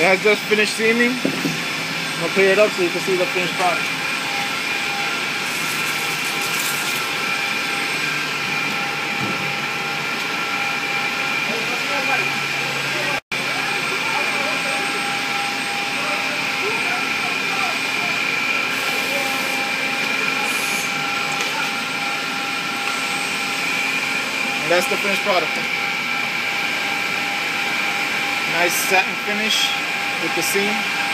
It has just finished seaming. I'm gonna clear it up so you can see the finished product. And that's the finished product. Nice satin finish with the scene.